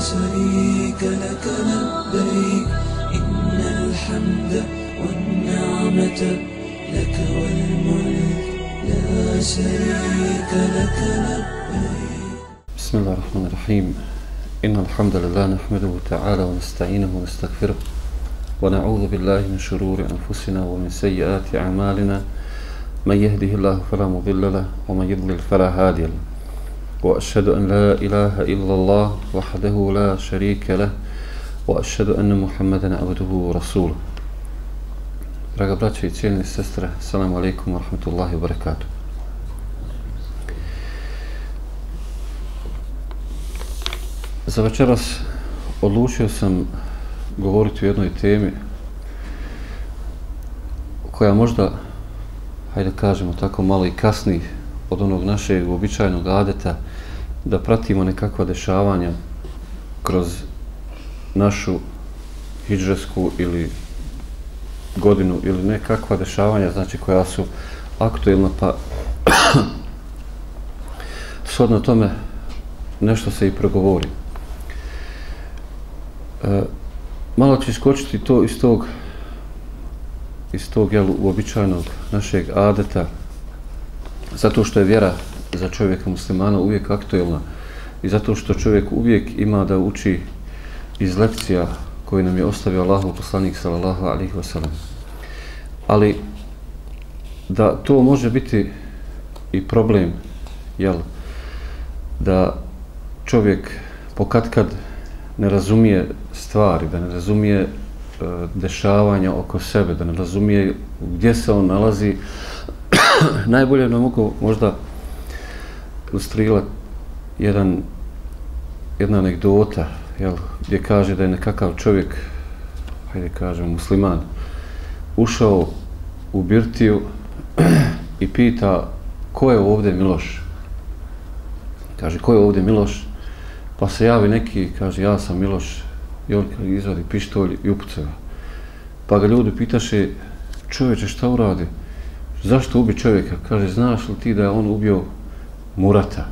شريك لك لبيك إن الحمد والنعمة لك والملك لا شريك لك لبيك. بسم الله الرحمن الرحيم. إن الحمد لله نحمده تعالى ونستعينه ونستغفره ونعوذ بالله من شرور أنفسنا ومن سيئات أعمالنا. من يهده الله فلا مضل له ومن يضلل فلا هادي له. وأشهد أن لا إله إلا الله وحده لا شريك له وأشهد أن محمدا عبده ورسوله Draga braće i cijeljene sestre, salamu alaikum wa rahmatullahi wa barakatuh. Za večeras odlučio sam govoriti o jednoj temi koja možda, hajde kažemo tako, malo i kasnije od onog našeg običajnog adeta da pratimo nekakva dešavanja kroz našu hijđarsku ili godinu ili nekakva dešavanja znači koja su aktuelna pa shodno tome nešto se i progovori. E, malo ću iskočiti to iz tog iz tog jel, uobičajnog našeg adeta zato što je vjera za čovjeka muslimana uvijek aktuelna i zato što čovjek uvijek ima da uči iz lekcija koje nam je ostavio Allahu poslanik sallallahu alaihi wasallam. Ali da to može biti i problem, jel, da čovjek pokad kad ne razumije stvari, da ne razumije e, dešavanja oko sebe, da ne razumije gdje se on nalazi, najbolje nam mogu možda ilustrirati jedan, jedna anegdota, jel, gdje kaže da je nekakav čovjek, hajde kažem, musliman, ušao u Birtiju i pita ko je ovdje Miloš? Kaže, ko je ovdje Miloš? Pa se javi neki, kaže, ja sam Miloš, i on izvadi pištolj i upucava. Pa ga ljudi pitaše, čovječe, šta uradi? Zašto ubi čovjeka? Kaže, znaš li ti da je on ubio Murata?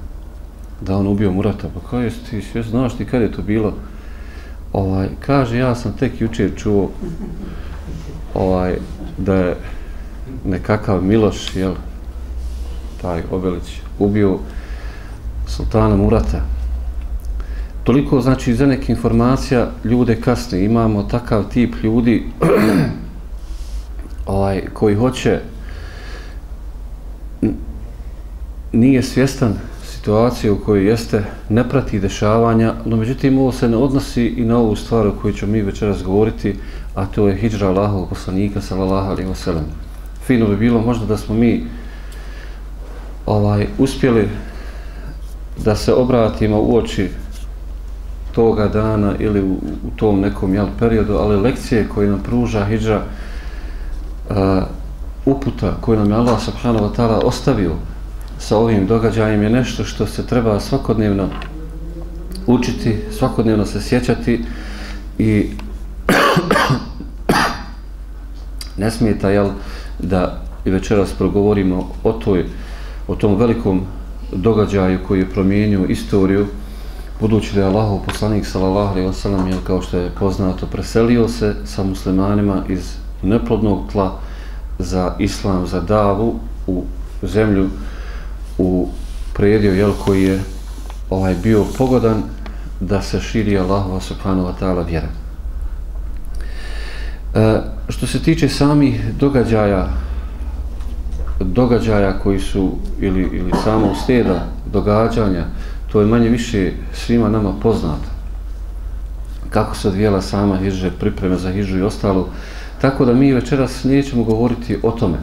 Da on ubio Murata? Pa kaže, ti sve znaš ti kad je to bilo? Ovaj, kaže, ja sam tek jučer čuo ovaj, da je nekakav Miloš, jel, taj Obelić, ubio sultana Murata. Toliko, znači, za neke informacija ljude kasne. Imamo takav tip ljudi ovaj, koji hoće nije svjestan situacije u kojoj jeste, ne prati dešavanja, no međutim ovo se ne odnosi i na ovu stvar o kojoj ćemo mi večeras govoriti, a to je hijđra Allahov poslanika, sallallahu alaihi wasallam. Fino bi bilo možda da smo mi ovaj uspjeli da se obratimo u oči toga dana ili u, u tom nekom jel, periodu, ali lekcije koje nam pruža hijđra uh, uputa koju nam je Allah subhanahu wa ta'ala ostavio sa ovim događajem je nešto što se treba svakodnevno učiti, svakodnevno se sjećati i ne smijeta jel, da i večeras progovorimo o, toj, o tom velikom događaju koji je promijenio istoriju budući da je Allahov poslanik sallallahu alejhi ve sellem je kao što je poznato preselio se sa muslimanima iz neplodnog tla za islam za davu u zemlju u predio jel koji je ovaj bio pogodan da se širi Allahova subhanahu wa ta'ala vjera. E, što se tiče samih događaja događaja koji su ili, ili samo steda događanja to je manje više svima nama poznato. Kako se odvijela sama hiža pripreme za hižu i ostalo. Tako da mi večeras nećemo govoriti o tome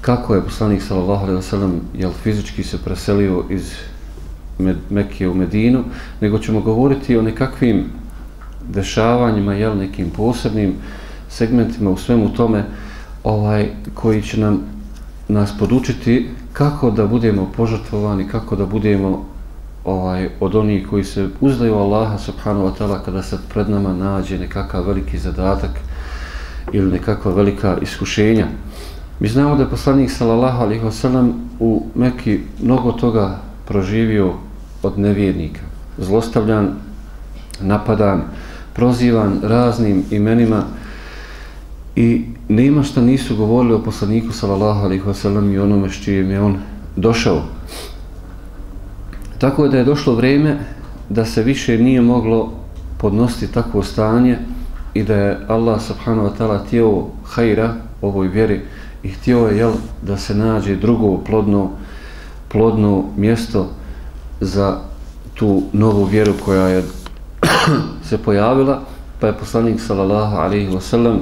kako je poslanik sallallahu alejhi ve sellem jel fizički se preselio iz Mekke u Medinu, nego ćemo govoriti o nekakvim dešavanjima, jel nekim posebnim segmentima u svemu tome ovaj koji će nam nas podučiti kako da budemo požrtvovani, kako da budemo ovaj od onih koji se uzdaju Allaha subhanahu wa ta'ala kada se pred nama nađe nekakav veliki zadatak ili nekakva velika iskušenja. Mi znamo da je poslanik sallallahu alejhi ve sellem u Mekki mnogo toga proživio od nevjernika. Zlostavljan napadan, prozivan raznim imenima i nema šta nisu govorili o poslaniku sallallahu alaihi wasallam i onome s čijim je on došao. Tako je da je došlo vrijeme da se više nije moglo podnositi takvo stanje i da je Allah subhanahu wa ta'ala tijelo hajra ovoj vjeri i htio je jel, da se nađe drugo plodno, plodno mjesto za tu novu vjeru koja je se pojavila pa je poslanik sallallahu alaihi wasallam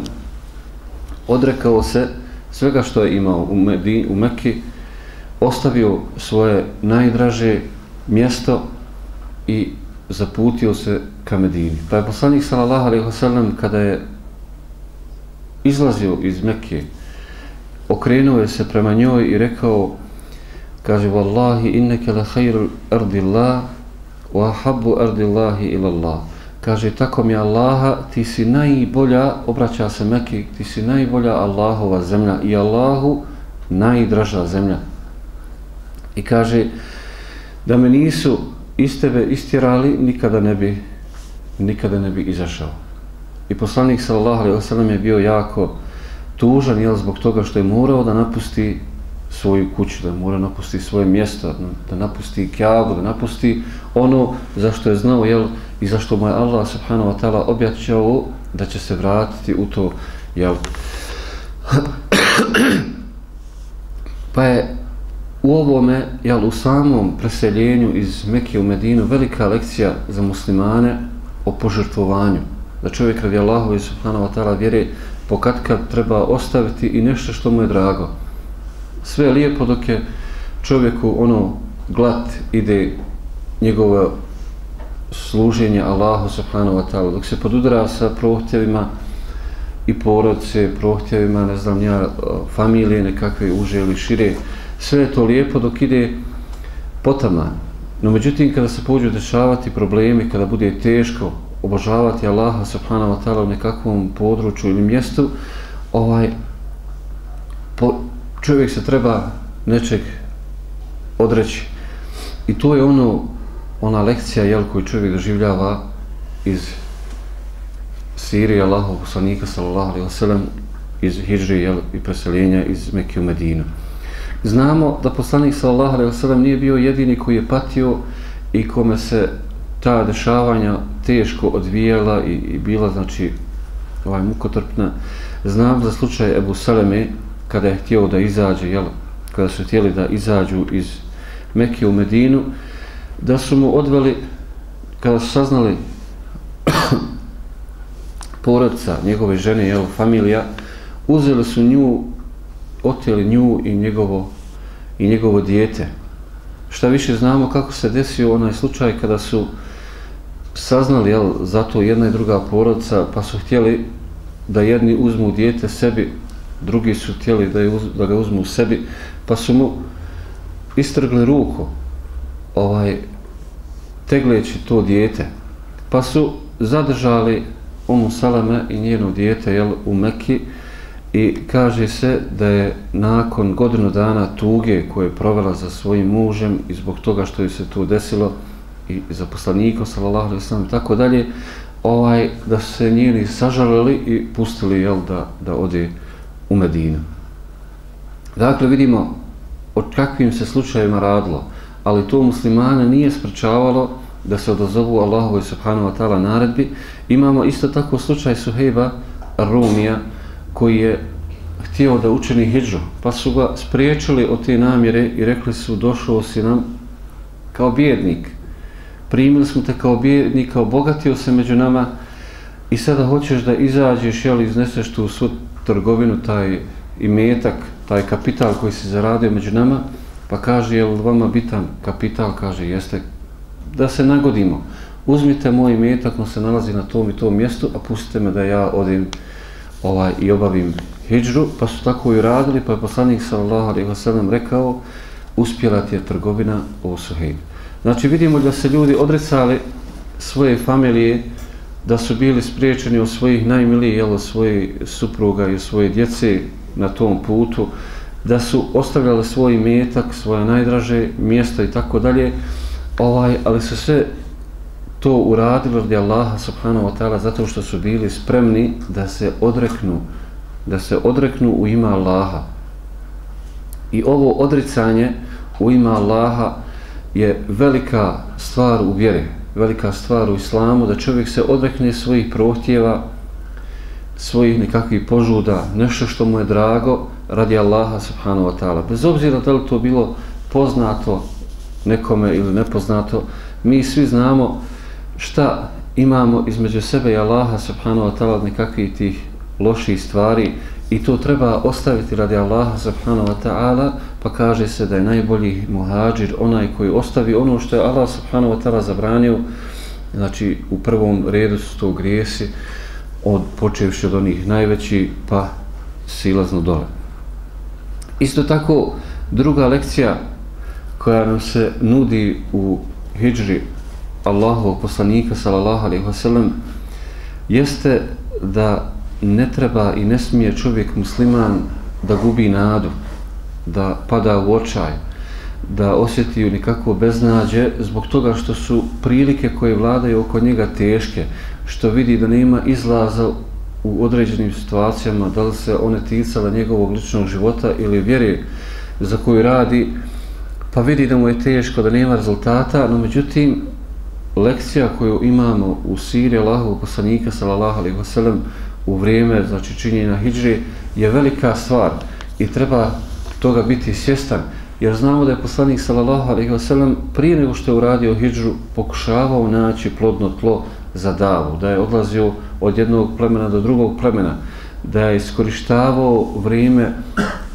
odrekao se svega što je imao u, Medin, u Mekki ostavio svoje najdraže mjesto i zaputio se ka Medini. Pa je poslanik sallallahu alejhi ve sellem kada je izlazio iz Mekke, okrenuo je se prema njoj i rekao kaže wallahi inneke la khairu ardi Allah wa habbu ardi ila Allah. Kaže tako mi Allaha ti si najbolja obraća se Meki ti si najbolja Allahova zemlja i Allahu najdraža zemlja. I kaže da me nisu iz tebe istirali nikada ne bi nikada ne bi izašao. I poslanik sallallahu alejhi ve sellem je bio jako tužan jel zbog toga što je morao da napusti svoju kuću, da mora napustiti svoje mjesto, da napusti kjavu, da napusti ono za što je znao jel i za što mu je Allah subhanahu wa ta'ala objačao da će se vratiti u to jel. pa je u ovome, jel, u samom preseljenju iz Mekije u Medinu velika lekcija za muslimane o požrtvovanju. Da čovjek radi Allahu subhanahu wa ta'ala vjeri pokad kad treba ostaviti i nešto što mu je drago. Sve je lijepo dok je čovjeku ono glat ide njegovo služenje Allahu subhanahu wa ta'ala. Dok se podudara sa prohtjevima i porodce, prohtjevima, ne znam ja, familije nekakve uže ili šire, sve je to lijepo dok ide potama. No međutim, kada se pođu dešavati problemi, kada bude teško obožavati Allaha subhanahu wa ta'ala u nekakvom području ili mjestu, ovaj, po, čovjek se treba nečeg odreći. I to je ono, ona lekcija jel, koju čovjek doživljava iz Sirije Allahov poslanika sallallahu alaihi wasallam iz Hidžri jel, i preseljenja iz Mekke u Medinu. Znamo da poslanik sallallahu alaihi wasallam sellem nije bio jedini koji je patio i kome se ta dešavanja teško odvijala i, i bila znači ovaj mukotrpna. Znam za slučaj Ebu Saleme kada je htio da izađe, jel, kada su htjeli da izađu iz Mekke u Medinu, da su mu odveli kada su saznali porodca, njegove žene, jel, familija, uzeli su nju oteli nju i njegovo i njegovo dijete. Šta više znamo kako se desio onaj slučaj kada su saznali jel, za to jedna i druga porodca, pa su htjeli da jedni uzmu dijete sebi, drugi su htjeli da, je uz, da ga uzmu sebi, pa su mu istrgli ruku, ovaj, tegleći to dijete, pa su zadržali Umu Salame i njeno dijete jel, u Mekki I kaže se da je nakon godinu dana tuge koje je provela za svojim mužem i zbog toga što je se to desilo i za poslanikom sallallahu alejhi ve sellem tako dalje ovaj da se njeni sažalili i pustili jel da da ode u Medinu. Dakle vidimo o kakvim se slučajevima radilo, ali to muslimane nije sprečavalo da se odazovu Allahovoj subhanahu wa ta'ala naredbi. Imamo isto tako slučaj Suhejba Rumija, koji je htio da učini hijđu, pa su ga spriječili od te namjere i rekli su došao si nam kao bjednik. Primili smo te kao bjednik, obogatio se među nama i sada hoćeš da izađeš, jel, izneseš tu svu trgovinu, taj imetak, taj kapital koji si zaradio među nama, pa kaže, jel vama bitan kapital, kaže, jeste, da se nagodimo. Uzmite moj imetak, on se nalazi na tom i tom mjestu, a pustite me da ja odim ovaj i obavim hijđru, pa su tako i radili, pa je poslanik sallallahu alejhi ve sellem rekao uspjela ti je trgovina u Suhejb. Znači vidimo da se ljudi odrecali svoje familije, da su bili spriječeni od svojih najmilijih, jel, svoje supruga i svoje djece na tom putu, da su ostavljali svoj metak, svoje najdraže mjesto i tako dalje, ovaj, ali su sve to uradili radi Allaha subhanahu wa ta'ala zato što su bili spremni da se odreknu da se odreknu u ima Allaha. I ovo odricanje u ima Allaha je velika stvar u vjeri velika stvar u islamu da čovjek se odrekne svojih prohtjeva svojih nekakvih požuda nešto što mu je drago radi Allaha subhanahu wa ta'ala. Bez obzira da li to bilo poznato nekome ili nepoznato mi svi znamo šta imamo između sebe i Allaha subhanahu wa ta'ala nekakvih tih loših stvari i to treba ostaviti radi Allaha subhanahu wa ta'ala pa kaže se da je najbolji muhađir onaj koji ostavi ono što je Allah subhanahu wa ta'ala zabranio znači u prvom redu su to grijesi od počevši od onih najveći pa silazno dole. Isto tako druga lekcija koja nam se nudi u hijđri Allahovog poslanika sallallahu alaihi wasallam jeste da ne treba i ne smije čovjek musliman da gubi nadu, da pada u očaj, da osjeti u nikakvo beznađe zbog toga što su prilike koje vladaju oko njega teške, što vidi da nema izlaza u određenim situacijama, da li se one ticala njegovog ličnog života ili vjere za koju radi, pa vidi da mu je teško, da nema rezultata, no međutim, lekcija koju imamo u siri Allahovog poslanika sallallahu alaihi wasallam, u vrijeme znači činjenja hijđri, je velika stvar i treba toga biti svjestan jer znamo da je poslanik sallallahu alejhi ve sellem prije nego što je uradio hidžu pokušavao naći plodno tlo za davu da je odlazio od jednog plemena do drugog plemena da je iskorištavao vrijeme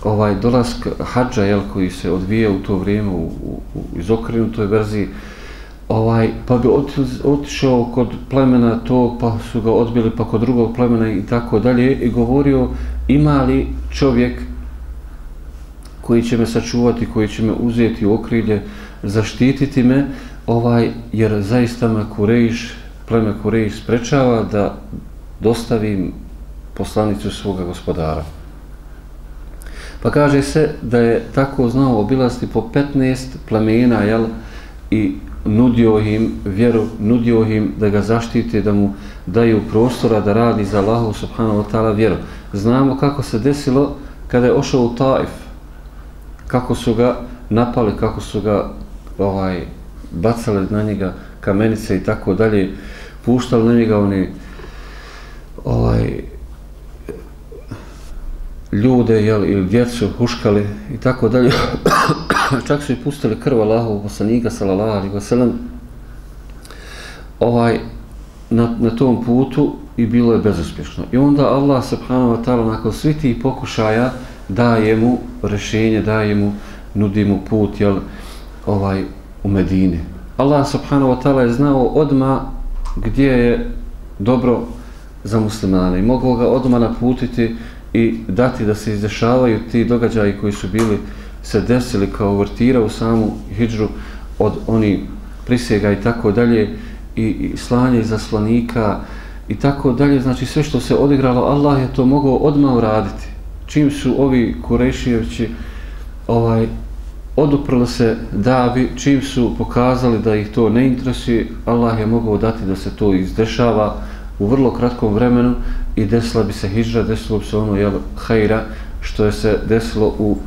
ovaj dolask hadža jel, koji se odvija u to vrijeme u, u, u izokrenutoj verziji ovaj, pa bi otišao kod plemena tog, pa su ga odbili pa kod drugog plemena i tako dalje i govorio ima li čovjek koji će me sačuvati, koji će me uzeti u okrilje, zaštititi me, ovaj, jer zaista me Kurejiš, pleme Kurejiš sprečava da dostavim poslanicu svoga gospodara. Pa kaže se da je tako znao obilasti po 15 plemena, jel, i nudio im vjeru, nudio im da ga zaštite, da mu daju prostora da radi za Allahu subhanahu wa ta'ala vjeru. Znamo kako se desilo kada je ošao u Taif, kako su ga napali, kako su ga ovaj bacali na njega kamenice i tako dalje, puštali na njega oni ovaj ljude jel, ili djecu huškali i tako dalje. Čak su i pustili krv Allahu poslanika sallallahu alaihi wasallam ovaj na, na tom putu i bilo je bezuspješno. I onda Allah subhanahu wa ta'ala nakon svih tih pokušaja daje mu rešenje daje mu nudi mu put jel, ovaj u Medini. Allah subhanahu wa ta'ala je znao odma gdje je dobro za muslimane. I mogao ga odma naputiti i dati da se izdešavaju ti događaji koji su bili se desili kao vrtira u samu hijđru od oni prisjega i tako dalje i, i slanje zaslanika i tako dalje, znači sve što se odigralo Allah je to mogao odmah uraditi čim su ovi Kurešijevći ovaj, oduprli se davi, čim su pokazali da ih to ne interesuje Allah je mogao dati da se to izdešava u vrlo kratkom vremenu i desila bi se hijra, desilo bi se ono jel, hajra što je se desilo u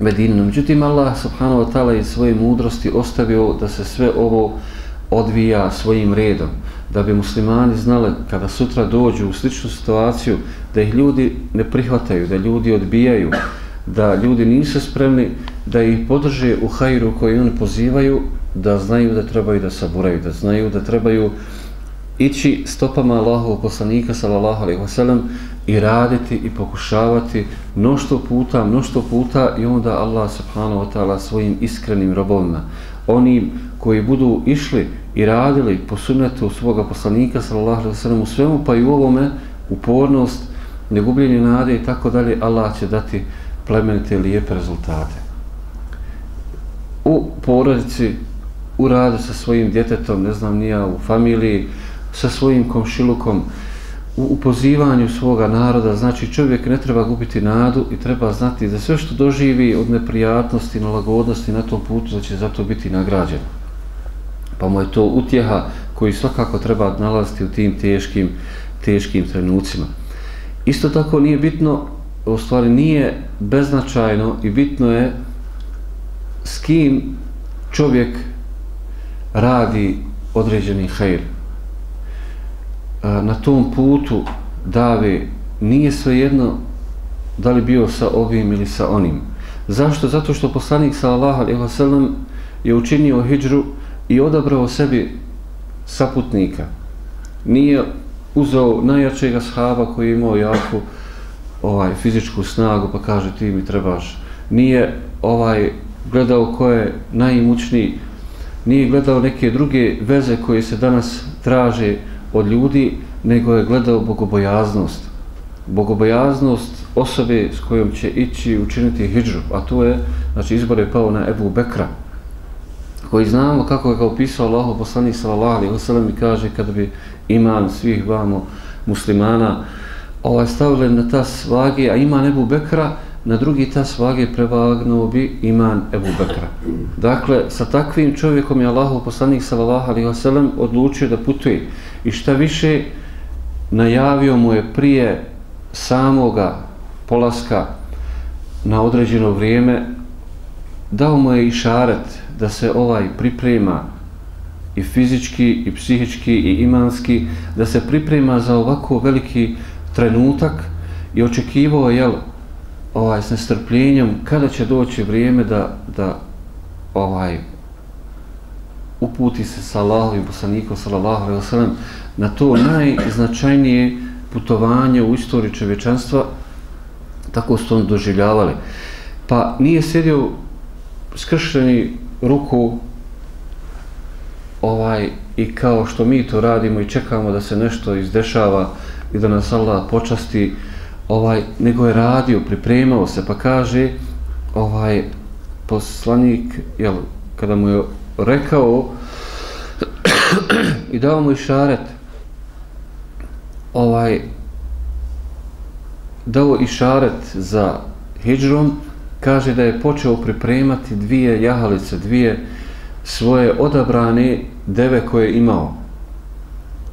Medinu. Međutim, Allah subhanahu wa ta'ala iz svoje mudrosti ostavio da se sve ovo odvija svojim redom. Da bi muslimani znali kada sutra dođu u sličnu situaciju da ih ljudi ne prihvataju, da ljudi odbijaju, da ljudi nisu spremni da ih podrže u hajru koji oni pozivaju, da znaju da trebaju da saburaju, da znaju da trebaju ići stopama Allahov poslanika sallallahu alejhi ve sellem i raditi i pokušavati mnoštvo puta, mnoštvo puta i onda Allah subhanahu wa ta'ala svojim iskrenim robovima, oni koji budu išli i radili po sunnetu svoga poslanika sallallahu alejhi ve sellem u svemu pa i u ovome upornost, negubljenje nade i tako dalje, Allah će dati plemenite lijepe rezultate. U porodici, u radu sa svojim djetetom, ne znam nija, u familiji, sa svojim komšilukom u, u pozivanju svoga naroda, znači čovjek ne treba gubiti nadu i treba znati da sve što doživi od neprijatnosti, i nalagodnosti na tom putu, da će zato biti nagrađen. Pa mu je to utjeha koji svakako treba nalaziti u tim teškim, teškim trenucima. Isto tako nije bitno, u stvari nije beznačajno i bitno je s kim čovjek radi određeni hajr. Na tom putu dave nije svejedno da li bio sa ovim ili sa onim. Zašto? Zato što poslanik sallallahu alejhi ve sellem je učinio hidžru i odabrao sebi saputnika. Nije uzeo najjačeg ashaba koji je imao jaku ovaj fizičku snagu pa kaže ti mi trebaš. Nije ovaj gledao ko je najimućniji, nije gledao neke druge veze koje se danas traže od ljudi, nego je gledao bogobojaznost. Bogobojaznost osobe s kojom će ići učiniti hijđu, a to je, znači izbor je pao na Ebu Bekra, koji znamo kako je ga opisao Allah, poslanik sallallahu alaihi ve sallam i kaže kada bi iman svih vamo muslimana ovaj stavili na ta svage, a iman Ebu Bekra, na drugi ta svage prevagnuo bi iman Ebu Bekra. Dakle, sa takvim čovjekom je Allah, poslanik sallallahu alaihi ve sallam, odlučio da putuje i šta više najavio mu je prije samoga polaska na određeno vrijeme dao mu je i šaret da se ovaj priprema i fizički i psihički i imanski da se priprema za ovako veliki trenutak i očekivao je ovaj s nestrpljenjem kada će doći vrijeme da, da ovaj uputi se sa Allahom i poslanikom sallallahu alejhi ve sellem na to najznačajnije putovanje u istoriji čovječanstva tako su on doživljavali. Pa nije sjedio skršeni ruku ovaj i kao što mi to radimo i čekamo da se nešto izdešava i da nas Allah počasti ovaj nego je radio, pripremao se pa kaže ovaj poslanik jel, kada mu je rekao i dao mu išaret ovaj dao išaret za hijđrom, kaže da je počeo pripremati dvije jahalice, dvije svoje odabrane deve koje je imao.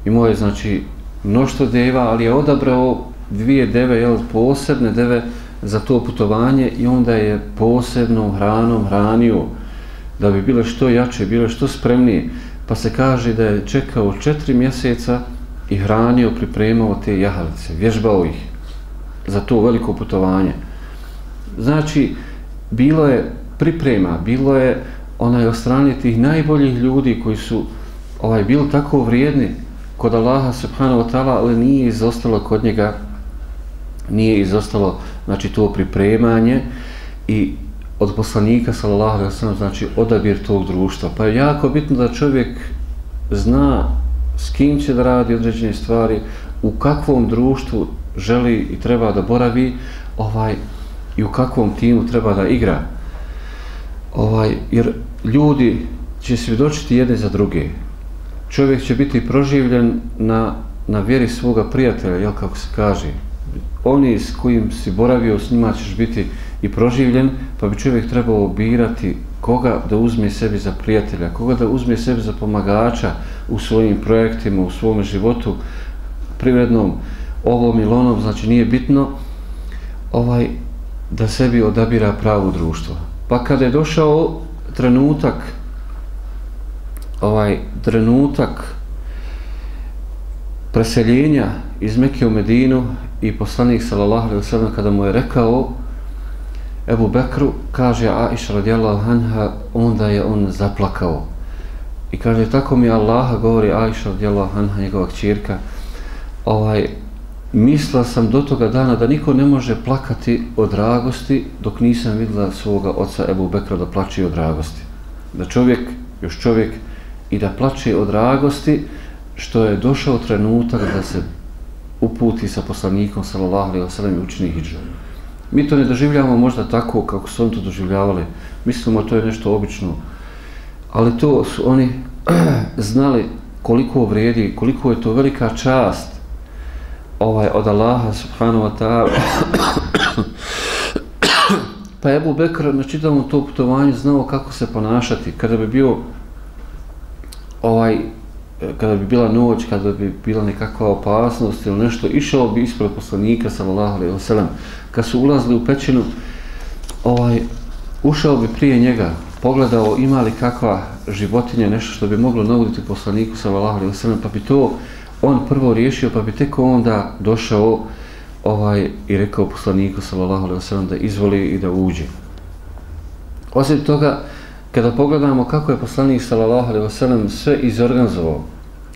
Imao je, znači, mnošto deva, ali je odabrao dvije deve, jel, posebne deve za to putovanje i onda je posebnom hranom hranio da bi bile što jače, bile što spremnije. Pa se kaže da je čekao četiri mjeseca i hranio, pripremao te jahalice, vježbao ih za to veliko putovanje. Znači, bilo je priprema, bilo je onaj od strane tih najboljih ljudi koji su ovaj bili tako vrijedni kod Allaha subhanahu wa ta'ala, ali nije izostalo kod njega nije izostalo znači to pripremanje i od poslanika sallallahu alejhi ve sellem znači odabir tog društva. Pa je jako bitno da čovjek zna s kim će da radi određene stvari, u kakvom društvu želi i treba da boravi ovaj i u kakvom timu treba da igra. Ovaj jer ljudi će svjedočiti jedne za druge. Čovjek će biti proživljen na, na vjeri svoga prijatelja, jel kako se kaže. Oni s kojim si boravio, s njima ćeš biti i proživljen, pa bi čovjek trebao birati koga da uzme sebi za prijatelja, koga da uzme sebi za pomagača u svojim projektima, u svom životu privrednom, ovom ili onom, znači nije bitno ovaj da sebi odabira pravo društvo. Pa kada je došao trenutak ovaj trenutak preseljenja iz Mekke u Medinu i poslanik sallallahu alejhi ve sellem kada mu je rekao Ebu Bekru kaže Aisha radijallahu anha onda je on zaplakao i kaže tako mi Allaha govori Aisha radijallahu anha njegova kćerka ovaj mislila sam do toga dana da niko ne može plakati od dragosti dok nisam vidjela svoga oca Ebu Bekra da plače od dragosti. Da čovjek, još čovjek, i da plače od dragosti što je došao trenutak da se uputi sa poslanikom sallallahu alejhi ve sellem i učini hidžu. Mi to ne doživljavamo možda tako kako su oni to doživljavali. Mislimo to je nešto obično. Ali to su oni znali koliko vrijedi, koliko je to velika čast ovaj od Allaha subhanahu wa ta'ala pa Ebu Bekr na čitavom to putovanju znao kako se ponašati kada bi bio ovaj kada bi bila noć, kada bi bila nekakva opasnost ili nešto, išao bi ispred poslanika, sallallahu alaihi wasallam. Kad su ulazili u pećinu, ovaj, ušao bi prije njega, pogledao ima li kakva životinja, nešto što bi moglo nauditi poslaniku, sallallahu alaihi wasallam pa bi to on prvo riješio, pa bi tek onda došao ovaj i rekao poslaniku, sallallahu alejhi ve sellem da izvoli i da uđe. Osim toga, kada pogledamo kako je poslanik sallallahu alejhi ve sellem sve izorganizovao,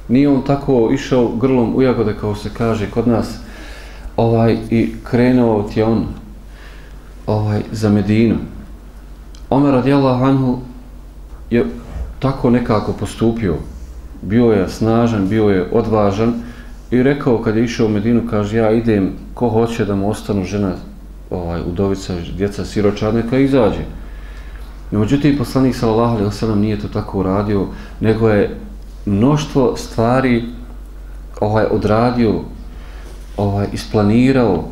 nije on tako išao grlom u jagode kao se kaže kod nas, ovaj i krenuo ti on ovaj za Medinu. Omer radijallahu anhu je tako nekako postupio. Bio je snažan, bio je odvažan i rekao kad je išao u Medinu, kaže ja idem, ko hoće da mu ostanu žena, ovaj udovica, djeca siročad, neka izađe. No, međutim, poslanik sallallahu alejhi ve sellem nije to tako uradio, nego je mnoštvo stvari ovaj odradio, ovaj isplanirao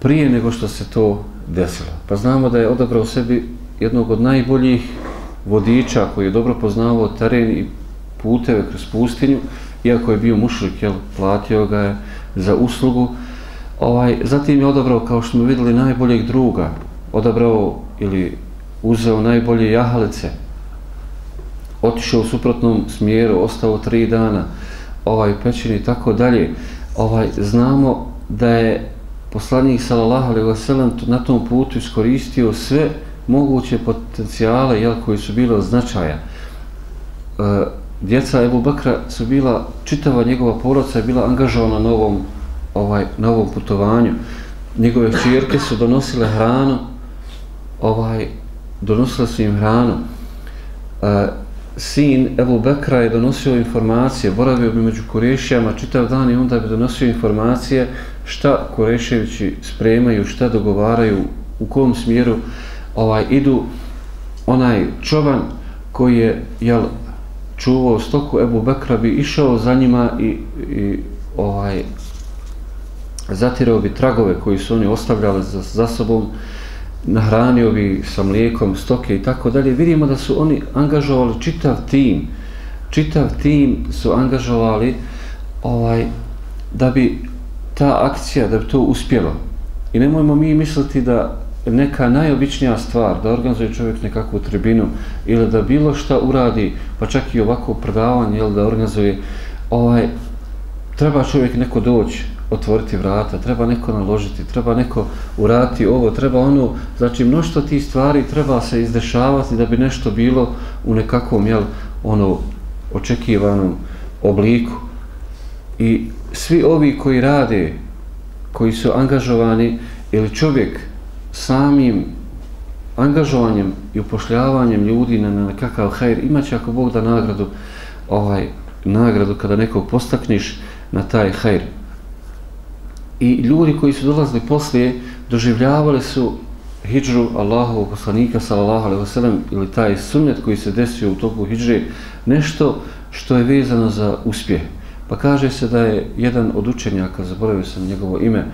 prije nego što se to desilo. Pa znamo da je odabrao sebi jednog od najboljih vodiča koji je dobro poznavao teren i puteve kroz pustinju, iako je bio mušlik, jel, platio ga je za uslugu. Ovaj, zatim je odabrao, kao što smo vidjeli, najboljeg druga, odabrao ili uzeo najbolje jahalice, otišao u suprotnom smjeru, ostao tri dana, ovaj pećin i tako dalje, ovaj, znamo da je poslanik sallallahu alejhi ve sellem na tom putu iskoristio sve moguće potencijale jel, koji su bile od značaja. E, djeca Ebu Bakra su bila, čitava njegova porodica je bila angažovana na ovom, ovaj, na ovom putovanju. Njegove čirke su donosile hranu, ovaj, donosile su im hranu. E, sin Ebu Bekra je donosio informacije, boravio bi među Kurešijama čitav dan i onda bi donosio informacije šta Kureševići spremaju, šta dogovaraju, u kom smjeru ovaj idu. Onaj čovan koji je jel, čuvao stoku Ebu Bekra bi išao za njima i, i ovaj zatirao bi tragove koji su oni ostavljali za, za sobom nahranio bi sa mlijekom, stoke i tako dalje, vidimo da su oni angažovali čitav tim, čitav tim su angažovali ovaj, da bi ta akcija, da bi to uspjelo. I nemojmo mi misliti da neka najobičnija stvar, da organizuje čovjek nekakvu tribinu ili da bilo šta uradi, pa čak i ovako predavanje, jel, da organizuje, ovaj, treba čovjek neko doći, otvoriti vrata, treba neko naložiti, treba neko urati ovo, treba ono, znači mnošto tih stvari treba se izdešavati da bi nešto bilo u nekakvom, jel, ono, očekivanom obliku. I svi ovi koji rade, koji su angažovani, ili čovjek samim angažovanjem i upošljavanjem ljudi na nekakav hajr, imaće ako Bog da nagradu, ovaj, nagradu kada nekog postakniš na taj hajr i ljudi koji su dolazili poslije doživljavali su hijđru Allahovog poslanika sallallahu alejhi ve sellem ili taj sunnet koji se desio u toku hidže nešto što je vezano za uspjeh. Pa kaže se da je jedan od učenjaka, zaboravio sam njegovo ime,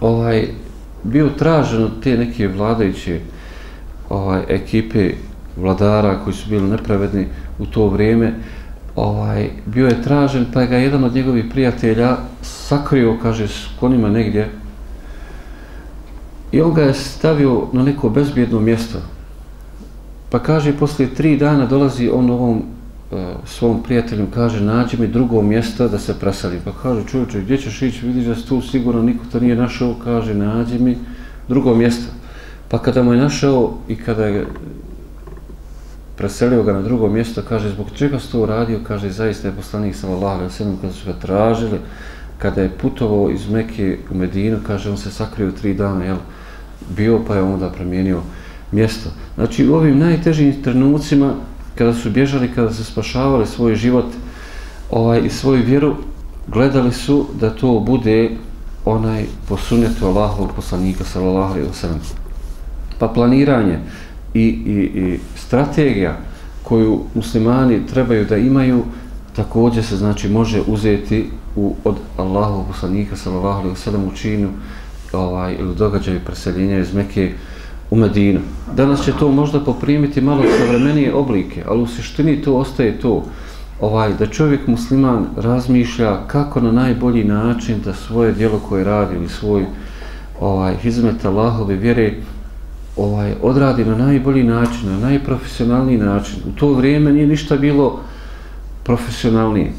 ovaj bio tražen od te neke vladajuće ovaj ekipe vladara koji su bili nepravedni u to vrijeme ovaj, bio je tražen, pa je ga jedan od njegovih prijatelja sakrio, kaže, s konima negdje. I on ga je stavio na neko bezbjedno mjesto. Pa kaže, poslije tri dana dolazi on ovom E, svom prijatelju, kaže, nađi mi drugo mjesto da se preselim. Pa kaže, čovječe, gdje ćeš ići, vidiš da tu sigurno niko to nije našao, kaže, nađi mi drugo mjesto. Pa kada mu je našao i kada je preselio ga na drugo mjesto, kaže, zbog čega si to uradio, kaže, zaista je poslanik sallallahu alejhi ve sellem kada su ga tražili, kada je putovao iz Mekke u Medinu, kaže, on se sakrio tri dana, jel, bio pa je onda promijenio mjesto. Znači, u ovim najtežim trenucima, kada su bježali, kada su spašavali svoj život ovaj, i svoju vjeru, gledali su da to bude onaj posunetu Allahovog poslanika, sallallahu alejhi ve sellem. Pa planiranje, i, i, i strategija koju muslimani trebaju da imaju također se znači može uzeti u, od Allahovog poslanika sallallahu alejhi ve sellem u činu ovaj ili događaju preseljenja iz Mekke u Medinu. Danas će to možda poprimiti malo savremenije oblike, ali u suštini to ostaje to. ovaj, da čovjek musliman razmišlja kako na najbolji način da svoje djelo koje radi ili svoj ovaj, hizmet Allahove vjere ovaj, odradi na najbolji način, na najprofesionalniji način. U to vrijeme nije ništa bilo profesionalnije.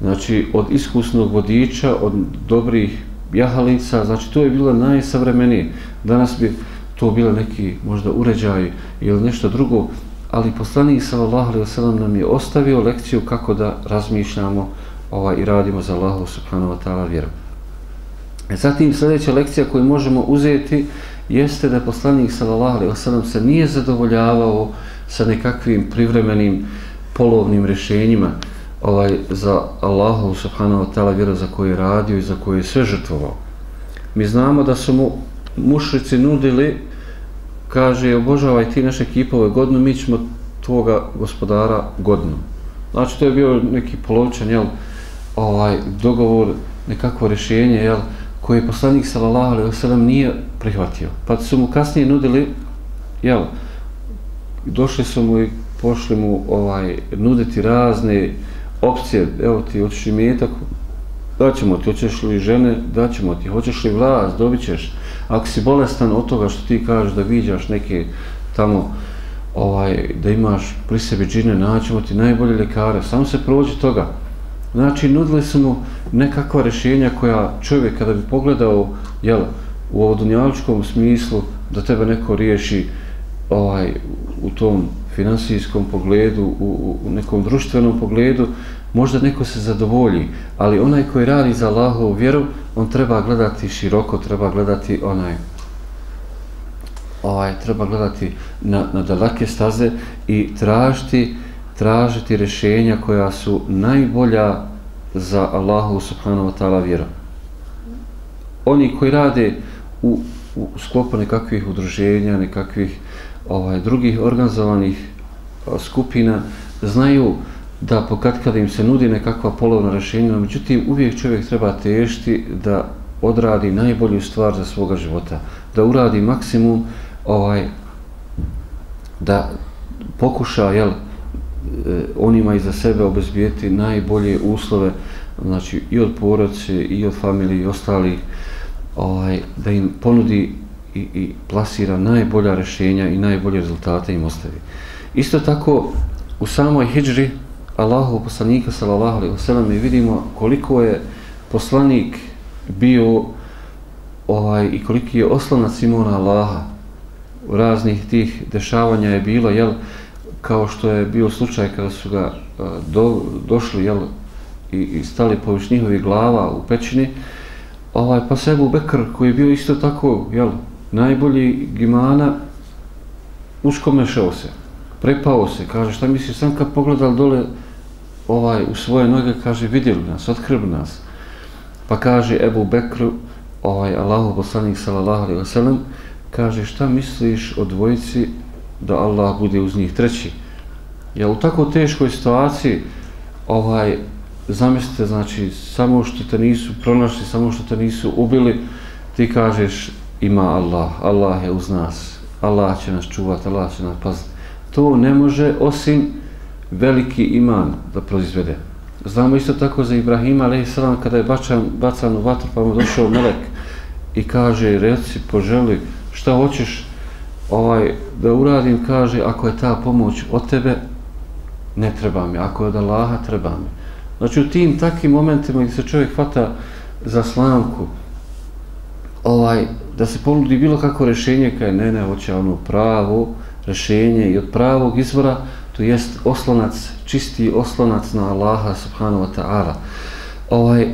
Znači, od iskusnog vodiča, od dobrih jahalica, znači to je bilo najsavremenije. Danas bi to bilo neki možda uređaj ili nešto drugo, ali poslanik sallallahu alejhi ve sellem nam je ostavio lekciju kako da razmišljamo ovaj i radimo za Allahu subhanahu wa taala vjeru. E, zatim sljedeća lekcija koju možemo uzeti jeste da poslanik sallallahu alejhi ve sellem se nije zadovoljavao sa nekakvim privremenim polovnim rješenjima ovaj za Allahu subhanahu wa taala vjeru za koju je radio i za koju je sve žrtvovao. Mi znamo da su mu mušrici nudili kaže obožavaj ti naše kipove godinu, mi ćemo tvoga gospodara godinu. Znači to je bio neki polovičan jel, ovaj, dogovor, nekakvo rješenje jel, koje je poslanik sallallahu alaihi wasallam nije prihvatio. Pa su mu kasnije nudili jel, došli su mu i pošli mu ovaj, nuditi razne opcije, evo ti hoćeš i metak, daćemo ti, hoćeš li žene, daćemo ti, hoćeš li vlast, dobit ćeš. Ako si bolestan od toga što ti kažeš da viđaš neke tamo, ovaj, da imaš pri sebi džine, naćemo ti najbolje lekare, samo se prođi toga. Znači, nudili su mu nekakva rješenja koja čovjek kada bi pogledao jel, u ovodunjaličkom smislu da tebe neko riješi ovaj, u tom finansijskom pogledu, u, u nekom društvenom pogledu, možda neko se zadovolji, ali onaj koji radi za Allahovu vjeru, on treba gledati široko, treba gledati onaj ovaj, treba gledati na, na dalake staze i tražiti tražiti rješenja koja su najbolja za Allahu subhanahu wa ta'ala vjeru. Oni koji rade u, u sklopu nekakvih udruženja, nekakvih ovaj drugih organizovanih skupina, znaju da pokad kada im se nudi nekakva polovna rješenja, međutim uvijek čovjek treba težiti da odradi najbolju stvar za svoga života, da uradi maksimum ovaj da pokuša jel, eh, onima iza sebe obezbijeti najbolje uslove znači i od porodce, i od familije i ostalih ovaj, da im ponudi i, i plasira najbolja rješenja i najbolje rezultate im ostavi. Isto tako u samoj hijđri Allahov poslanika sallallahu alejhi ve sellem i vidimo koliko je poslanik bio ovaj i koliki je oslonac imao na Allaha. U raznih tih dešavanja je bilo jel kao što je bio slučaj kada su ga do, došli jel i, i stali po njihovih glava u pećini. Ovaj pa sebu Bekr koji je bio isto tako jel najbolji gimana uskomešao se prepao se. Kaže šta misliš sam kad pogledal dole ovaj u svoje noge kaže vidjeli nas, otkrili nas. Pa kaže Ebu Bekru, ovaj Allahu poslanik sallallahu alejhi ve sellem, kaže šta misliš o dvojici da Allah bude uz njih treći? Ja u tako teškoj situaciji ovaj zamislite znači samo što te nisu pronašli, samo što te nisu ubili, ti kažeš ima Allah, Allah je uz nas. Allah će nas čuvati, Allah će nas paziti. To ne može osim veliki iman da proizvede. Znamo isto tako za Ibrahima, ali salam, kada je bačan, bacan u vatru, pa mu došao melek i kaže, reci, poželi, šta hoćeš ovaj, da uradim, kaže, ako je ta pomoć od tebe, ne treba mi, ako je od Allaha, treba mi. Znači, u tim takim momentima gdje se čovjek hvata za slamku, ovaj, da se ponudi bilo kako rješenje, kaj ne, ne, hoće ono pravo rješenje i od pravog izvora, to jest oslonac, čisti oslonac na Allaha subhanahu wa ta'ala. Ovaj,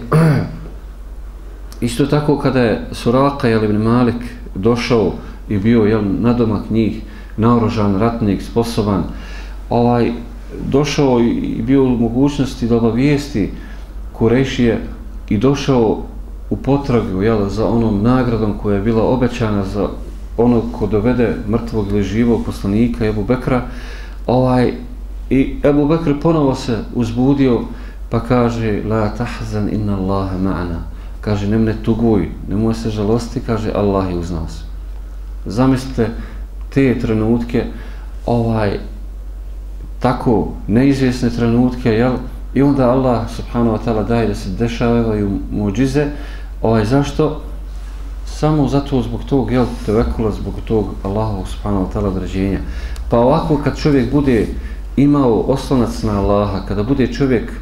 isto tako kada je Suraka jel, ibn Malik došao i bio jel, na domak njih, naoružan, ratnik, sposoban, ovaj, došao i bio u mogućnosti da obavijesti Kurešije i došao u potragu jel, za onom nagradom koja je bila obećana za onog ko dovede mrtvog ili živog poslanika Ebu Bekra, ovaj i Ebu Bakr ponovo se uzbudio pa kaže la tahzan inna Allaha ma'ana. Kaže ne ne tuguj nemoj se žalosti kaže Allah je uz nas. Zamislite te trenutke ovaj tako neizvjesne trenutke jel? I onda Allah subhanahu wa ta'ala daje da se dešavaju muđize, ovaj, zašto? Samo zato zbog tog, jel, tevekula, zbog tog Allahovog subhanahu wa ta'ala određenja. Pa ovako kad čovjek bude imao oslonac na Allaha, kada bude čovjek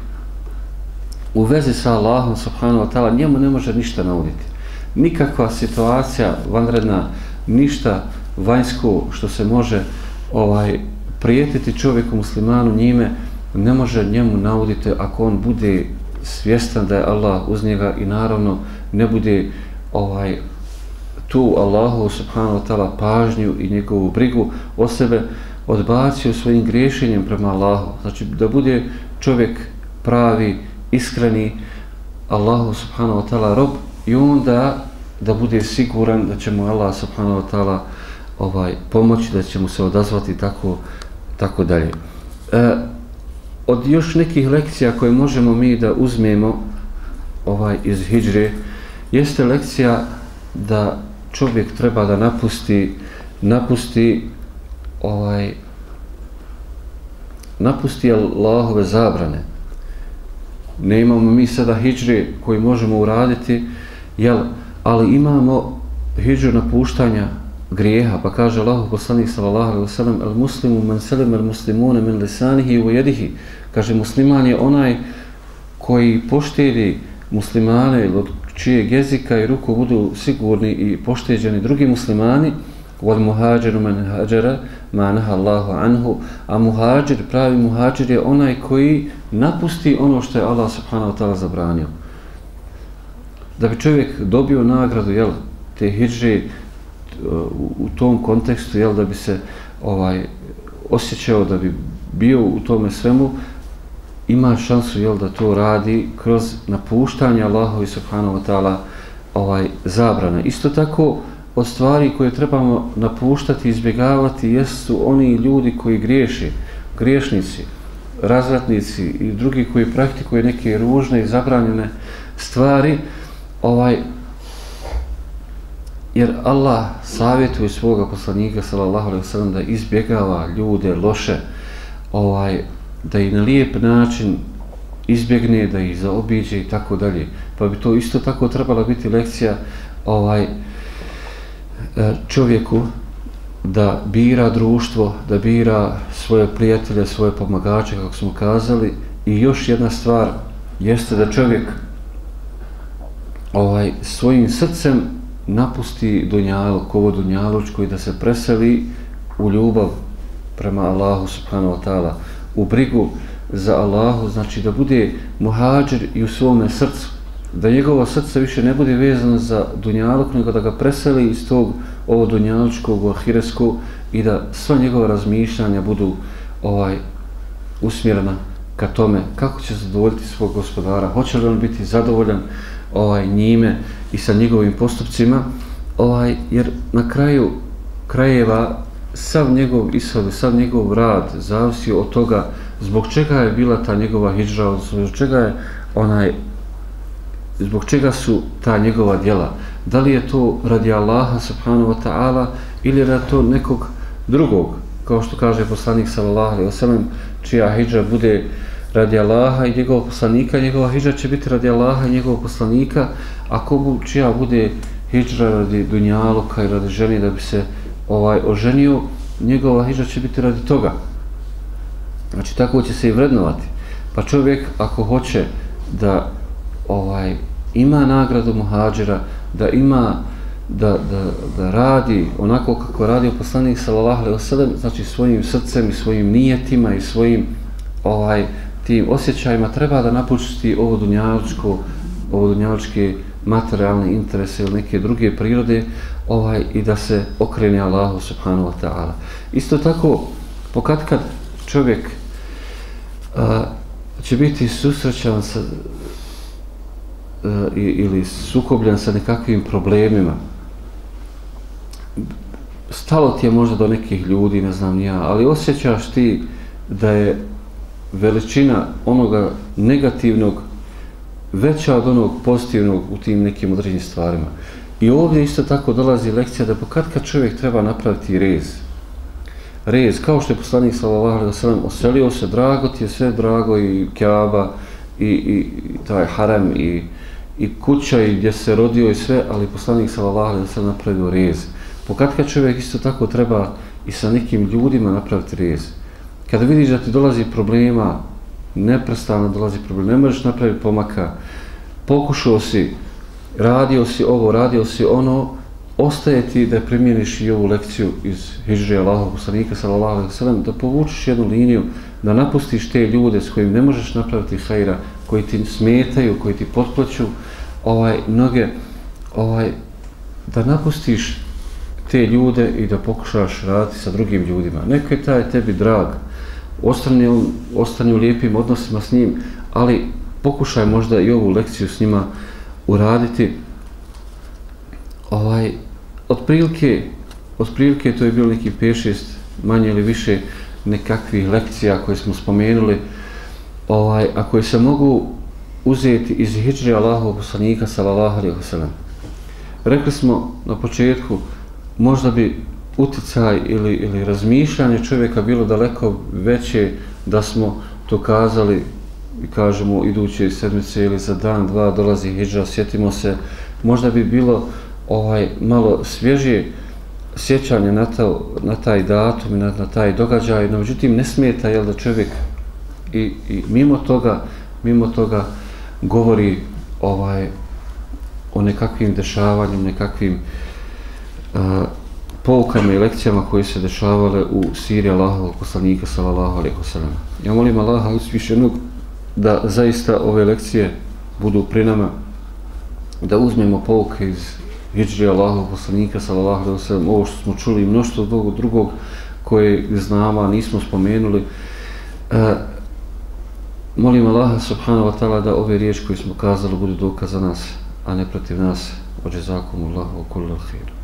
u vezi sa Allahom subhanahu wa ta'ala, njemu ne može ništa nauditi. Nikakva situacija vanredna, ništa vanjsko što se može ovaj prijetiti čovjeku muslimanu njime, ne može njemu nauditi ako on bude svjestan da je Allah uz njega i naravno ne bude ovaj tu Allahu subhanahu wa ta'ala pažnju i njegovu brigu o sebe odbacio svojim griješenjem prema Allahu. Znači da bude čovjek pravi, iskreni Allahu subhanahu wa ta'ala rob i onda da bude siguran da će mu Allah subhanahu wa ta'ala ovaj, pomoći, da će mu se odazvati tako, tako dalje. E, od još nekih lekcija koje možemo mi da uzmemo ovaj iz hijđre, jeste lekcija da čovjek treba da napusti napusti ovaj napusti Allahove zabrane. Ne imamo mi sada hijđre koji možemo uraditi, jel, ali imamo hijđu napuštanja grijeha, pa kaže Allah poslanik sallallahu alejhi ve sellem al muslimu men selem al muslimuna min lisanihi wa yadihi. Kaže musliman je onaj koji poštedi muslimane od čijeg jezika i ruku budu sigurni i pošteđeni drugi muslimani wal muhađiru man hađara ma Allahu anhu a muhađir, pravi muhađir je onaj koji napusti ono što je Allah subhanahu wa ta'ala zabranio. Da bi čovjek dobio nagradu jel, te hijđe e, u tom kontekstu jel, da bi se ovaj osjećao da bi bio u tome svemu ima šansu jel, da to radi kroz napuštanje Allahovi subhanahu wa ta'ala ovaj, zabrana. Isto tako, od stvari koje trebamo napuštati i izbjegavati jesu oni ljudi koji griješi, griješnici, razvratnici i drugi koji praktikuju neke ružne i zabranjene stvari, ovaj, jer Allah savjetuje svoga poslanika sallallahu alejhi ve sellem da izbjegava ljude loše ovaj da i na lijep način izbjegne da ih zaobiđe i tako dalje pa bi to isto tako trebala biti lekcija ovaj e, čovjeku da bira društvo, da bira svoje prijatelje, svoje pomagače, kako smo kazali. I još jedna stvar jeste da čovjek ovaj svojim srcem napusti dunjaluk, ovo dunjalučko i da se preseli u ljubav prema Allahu subhanahu wa ta'ala, u brigu za Allahu, znači da bude muhađir i u svome srcu, da njegovo srce više ne bude vezano za dunjalog, nego da ga preseli iz tog ovo dunjalučkog, ahireskog i da sva njegova razmišljanja budu ovaj usmjerena ka tome kako će zadovoljiti svog gospodara, hoće li on biti zadovoljan ovaj njime i sa njegovim postupcima, ovaj jer na kraju krajeva sav njegov ishod, sav njegov rad zavisi od toga zbog čega je bila ta njegova hidžra, zbog čega je onaj zbog čega su ta njegova djela. Da li je to radi Allaha subhanahu wa ta'ala ili radi to nekog drugog, kao što kaže poslanik sallallahu alaihi wa čija hidža bude radi Allaha i njegovog poslanika, njegova hijđa će biti radi Allaha i njegovog poslanika, a kogu čija bude hijđa radi dunjaluka i radi ženi da bi se ovaj oženio, njegova hijđa će biti radi toga. Znači tako će se i vrednovati. Pa čovjek ako hoće da ovaj ima nagradu muhađira, da ima da, da, da radi onako kako radi u poslanik sallallahu alejhi ve sellem, znači svojim srcem i svojim nijetima i svojim ovaj tim osjećajima treba da napusti ovo dunjaličko, ovo dunjaličke materijalne interese ili neke druge prirode ovaj i da se okrene Allahu subhanahu wa ta'ala. Isto tako, pokad kad čovjek a, će biti susrećan sa a, ili sukobljan sa nekakvim problemima, stalo ti je možda do nekih ljudi, ne znam ja, ali osjećaš ti da je veličina onoga negativnog veća od onog pozitivnog u tim nekim određenim stvarima. I ovdje isto tako dolazi lekcija da kad kad čovjek treba napraviti rez, rez, kao što je poslanik sallallahu alejhi ve sellem oselio se, drago ti je sve drago i Kaaba i, i, i taj harem i, i kuća i gdje se rodio i sve, ali poslanik sallallahu alejhi ve sellem napravio rez. Pokatka kad čovjek isto tako treba i sa nekim ljudima napraviti rez. Kada vidiš da ti dolazi problema, neprestano dolazi problem, ne možeš napraviti pomaka, pokušao si, radio si ovo, radio si ono, ostaje ti da primjeniš i ovu lekciju iz Hidžri Allahog poslanika sallallahu alejhi ve da povučeš jednu liniju da napustiš te ljude s kojim ne možeš napraviti hajra koji ti smetaju koji ti potplaću ovaj noge ovaj da napustiš te ljude i da pokušaš raditi sa drugim ljudima. Neko je taj tebi drag ostane on u lijepim odnosima s njim ali pokušaj možda i ovu lekciju s njima uraditi ovaj otprilike otprilike to je bilo neki 5-6 manje ili više nekakvih lekcija koje smo spomenuli ovaj a koje se mogu uzeti iz hidžre Allahovog poslanika sallallahu alaihi ve. Rekli smo na početku možda bi uticaj ili ili razmišljanje čovjeka bilo daleko veće da smo to kazali i kažemo iduće sedmice ili za dan, dva dolazi hijđa, sjetimo se, možda bi bilo ovaj malo svježije sjećanje na, ta, na taj datum i na, na taj događaj, no međutim ne smeta jel da čovjek i, i mimo toga mimo toga govori ovaj o nekakvim dešavanjima, nekakvim uh, poukama i lekcijama koje se dešavale u Siriji Allahovog poslanika sallallahu alejhi ve sellem. Ja molim Allaha uzvišenog da zaista ove lekcije budu pri nama da uzmemo pouke iz Hidžri Allahovog poslanika sallallahu alejhi ve sellem ovo što smo čuli i mnoštvo drugog drugog koje znamo a nismo spomenuli e, molim Allaha subhanahu wa ta'ala da ove riječi koje smo kazali budu dokaz za nas a ne protiv nas ođe zakomu Allahu kullu khairu.